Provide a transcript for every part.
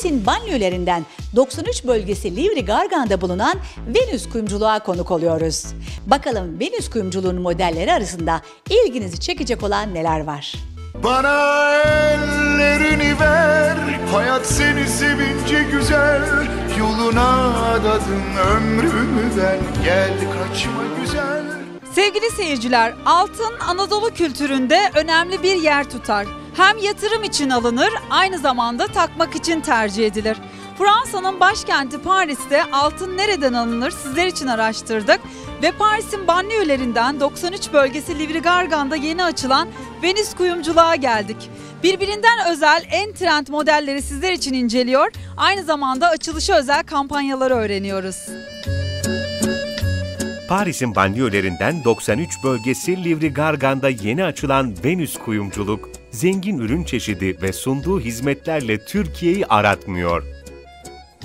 Paris'in banliyölerinden 93 bölgesi Livry Gargan'da bulunan Venüs kuyumculuğa konuk oluyoruz. Bakalım Venüs kuyumculuğunun modelleri arasında ilginizi çekecek olan neler var? Bana ellerini ver Hayat seni sevince güzel Yoluna adadım ömrümü ben Gel kaçma güzel Sevgili seyirciler, altın Anadolu kültüründe önemli bir yer tutar. Hem yatırım için alınır, aynı zamanda takmak için tercih edilir. Fransa'nın başkenti Paris'te altın nereden alınır sizler için araştırdık ve Paris'in banliyölerinden 93 bölgesi Livry Gargan'da yeni açılan Venüs kuyumculuğa geldik. Birbirinden özel en trend modelleri sizler için inceliyor, aynı zamanda açılışı özel kampanyaları öğreniyoruz. Paris'in banliyölerinden 93 bölgesi Livry Gargan'da yeni açılan Venüs Kuyumculuk, zengin ürün çeşidi ve sunduğu hizmetlerle Türkiye'yi aratmıyor.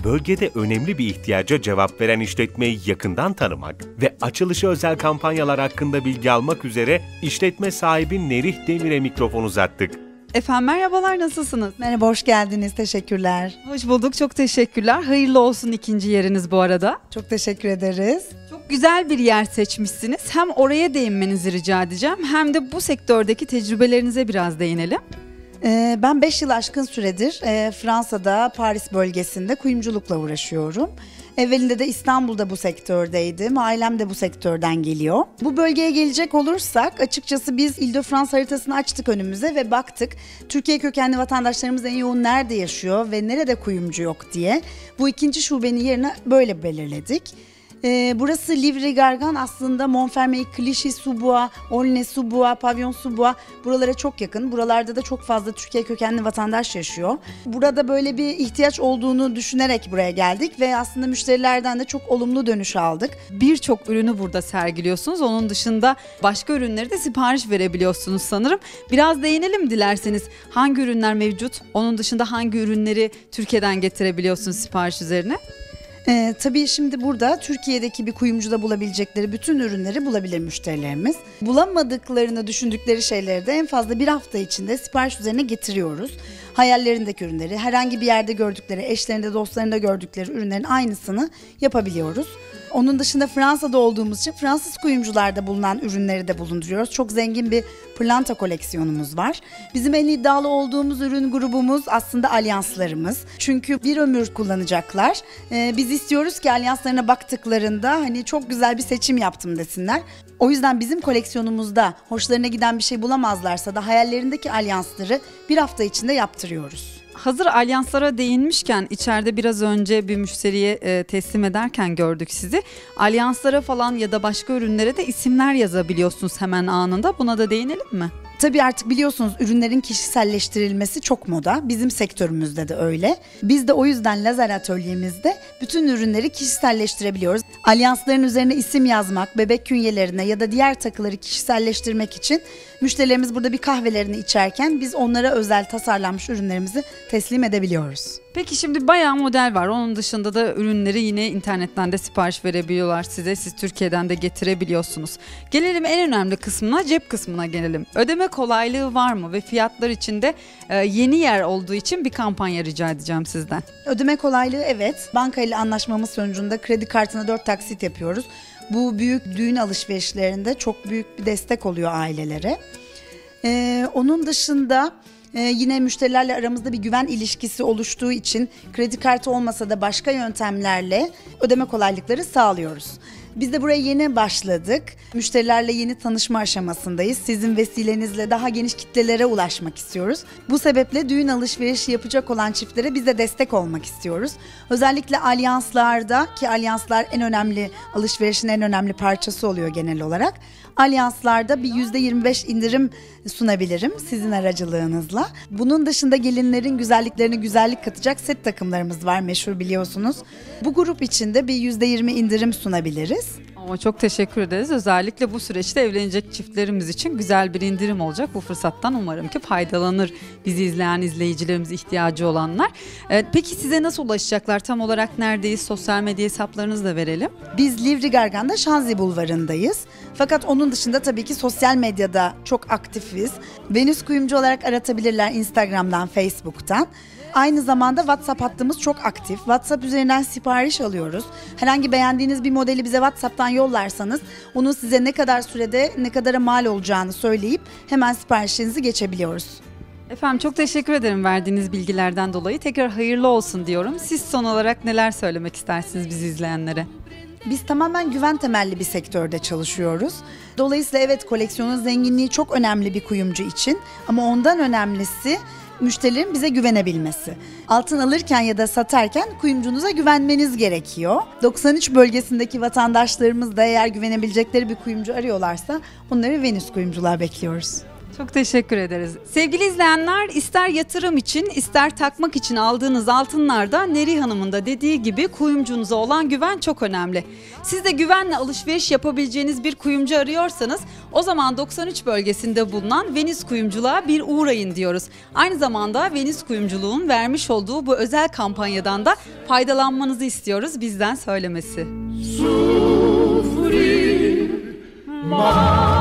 Bölgede önemli bir ihtiyaca cevap veren işletmeyi yakından tanımak ve açılışı özel kampanyalar hakkında bilgi almak üzere işletme sahibi Nerih Demir'e mikrofon uzattık. Efendim merhabalar nasılsınız? Merhaba, hoş geldiniz. Teşekkürler. Hoş bulduk. Çok teşekkürler. Hayırlı olsun ikinci yeriniz bu arada. Çok teşekkür ederiz. Güzel bir yer seçmişsiniz. Hem oraya değinmenizi rica edeceğim hem de bu sektördeki tecrübelerinize biraz değinelim. Ee, ben 5 yıl aşkın süredir e, Fransa'da, Paris bölgesinde kuyumculukla uğraşıyorum. Evvelinde de İstanbul'da bu sektördeydim. Ailem de bu sektörden geliyor. Bu bölgeye gelecek olursak açıkçası biz Ile-de-France haritasını açtık önümüze ve baktık. Türkiye kökenli vatandaşlarımız en yoğun nerede yaşıyor ve nerede kuyumcu yok diye. Bu ikinci şubenin yerine böyle belirledik. Ee, burası Livry Gargan aslında Montfermeil, Clichy, Subois, Aulnay, Subois, Pavillon Subois buralara çok yakın. Buralarda da çok fazla Türkiye kökenli vatandaş yaşıyor. Burada böyle bir ihtiyaç olduğunu düşünerek buraya geldik ve aslında müşterilerden de çok olumlu dönüş aldık. Birçok ürünü burada sergiliyorsunuz. Onun dışında başka ürünleri de sipariş verebiliyorsunuz sanırım. Biraz değinelim dilerseniz. Hangi ürünler mevcut? Onun dışında hangi ürünleri Türkiye'den getirebiliyorsunuz sipariş üzerine? Ee, tabii şimdi burada Türkiye'deki bir kuyumcuda bulabilecekleri bütün ürünleri bulabilir müşterilerimiz. Bulamadıklarını düşündükleri şeyleri de en fazla bir hafta içinde sipariş üzerine getiriyoruz. Hayallerindeki ürünleri, herhangi bir yerde gördükleri, eşlerinde, dostlarında gördükleri ürünlerin aynısını yapabiliyoruz. Onun dışında Fransa'da olduğumuz için Fransız kuyumcularda bulunan ürünleri de bulunduruyoruz. Çok zengin bir pırlanta koleksiyonumuz var. Bizim en iddialı olduğumuz ürün grubumuz aslında alyanslarımız. Çünkü bir ömür kullanacaklar. Ee, biz istiyoruz ki alyanslarına baktıklarında hani çok güzel bir seçim yaptım desinler. O yüzden bizim koleksiyonumuzda hoşlarına giden bir şey bulamazlarsa da hayallerindeki alyansları bir hafta içinde yaptırıyoruz. Hazır alyanslara değinmişken içeride biraz önce bir müşteriye e, teslim ederken gördük sizi. Alyanslara falan ya da başka ürünlere de isimler yazabiliyorsunuz hemen anında. Buna da değinelim mi? Tabii artık biliyorsunuz ürünlerin kişiselleştirilmesi çok moda. Bizim sektörümüzde de öyle. Biz de o yüzden lazer atölyemizde bütün ürünleri kişiselleştirebiliyoruz. Alyansların üzerine isim yazmak, bebek künyelerine ya da diğer takıları kişiselleştirmek için müşterilerimiz burada bir kahvelerini içerken biz onlara özel tasarlanmış ürünlerimizi teslim edebiliyoruz. Peki şimdi bayağı model var. Onun dışında da ürünleri yine internetten de sipariş verebiliyorlar size. Siz Türkiye'den de getirebiliyorsunuz. Gelelim en önemli kısmına, cep kısmına gelelim. Ödeme kolaylığı var mı ve fiyatlar içinde e, yeni yer olduğu için bir kampanya rica edeceğim sizden. Ödeme kolaylığı evet. Banka ile anlaşmamız sonucunda kredi kartına 4 taksit yapıyoruz. Bu büyük düğün alışverişlerinde çok büyük bir destek oluyor ailelere. Ee, onun dışında e, yine müşterilerle aramızda bir güven ilişkisi oluştuğu için kredi kartı olmasa da başka yöntemlerle ödeme kolaylıkları sağlıyoruz. Biz de buraya yeni başladık. Müşterilerle yeni tanışma aşamasındayız. Sizin vesilenizle daha geniş kitlelere ulaşmak istiyoruz. Bu sebeple düğün alışverişi yapacak olan çiftlere biz de destek olmak istiyoruz. Özellikle alyanslarda ki alyanslar en önemli alışverişin en önemli parçası oluyor genel olarak. Alyanslarda bir %25 indirim sunabilirim sizin aracılığınızla. Bunun dışında gelinlerin güzelliklerine güzellik katacak set takımlarımız var meşhur biliyorsunuz. Bu grup içinde bir %20 indirim sunabiliriz. Ama çok teşekkür ederiz. Özellikle bu süreçte evlenecek çiftlerimiz için güzel bir indirim olacak. Bu fırsattan umarım ki faydalanır bizi izleyen izleyicilerimiz ihtiyacı olanlar. Ee, peki size nasıl ulaşacaklar? Tam olarak neredeyiz? Sosyal medya hesaplarınızı da verelim. Biz Livry Gargan'da Şanzi Bulvarı'ndayız. Fakat onun dışında tabii ki sosyal medyada çok aktifiz. Venüs Kuyumcu olarak aratabilirler Instagram'dan, Facebook'tan. Aynı zamanda WhatsApp hattımız çok aktif. WhatsApp üzerinden sipariş alıyoruz. Herhangi beğendiğiniz bir modeli bize WhatsApp'tan yollarsanız onun size ne kadar sürede ne kadara mal olacağını söyleyip hemen siparişinizi geçebiliyoruz. Efendim çok teşekkür ederim verdiğiniz bilgilerden dolayı. Tekrar hayırlı olsun diyorum. Siz son olarak neler söylemek istersiniz bizi izleyenlere? Biz tamamen güven temelli bir sektörde çalışıyoruz. Dolayısıyla evet koleksiyonun zenginliği çok önemli bir kuyumcu için ama ondan önemlisi müşterilerin bize güvenebilmesi. Altın alırken ya da satarken kuyumcunuza güvenmeniz gerekiyor. 93 bölgesindeki vatandaşlarımız da eğer güvenebilecekleri bir kuyumcu arıyorlarsa onları Venüs kuyumculuğa bekliyoruz. Çok teşekkür ederiz. Sevgili izleyenler ister yatırım için ister takmak için aldığınız altınlarda Neri Hanım'ın da dediği gibi kuyumcunuza olan güven çok önemli. Siz de güvenle alışveriş yapabileceğiniz bir kuyumcu arıyorsanız o zaman 93 bölgesinde bulunan Venüs Kuyumculuğa bir uğrayın diyoruz. Aynı zamanda Venüs Kuyumculuğun vermiş olduğu bu özel kampanyadan da faydalanmanızı istiyoruz bizden söylemesi. Ma